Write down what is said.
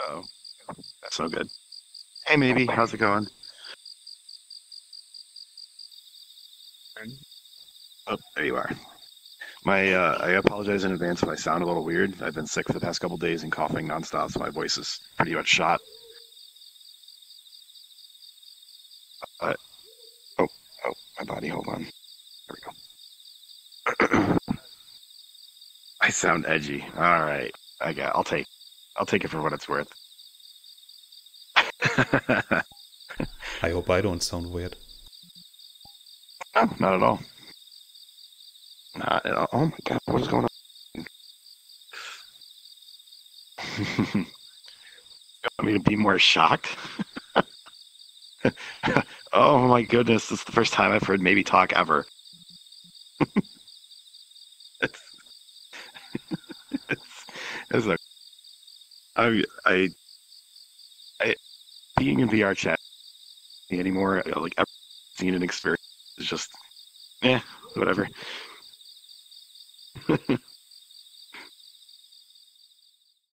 Oh, that's no good. Hey, Maebbie. How's it going? Oh, there you are. My, uh, I apologize in advance if I sound a little weird. I've been sick for the past couple days and coughing nonstop, so my voice is pretty much shot. Uh, oh, oh, my body. Hold on. There we go. I sound edgy. All right, I got. I'll take. I'll take it for what it's worth. I hope I don't sound weird. No, not at all. Not at all. Oh my god, what is going on? you want me to be more shocked? oh my goodness, this is the first time I've heard Maebbie talk ever. it's, it's, it's a, I, I, I, being in VR chat anymore, like, ever seen an experience is just, eh, whatever.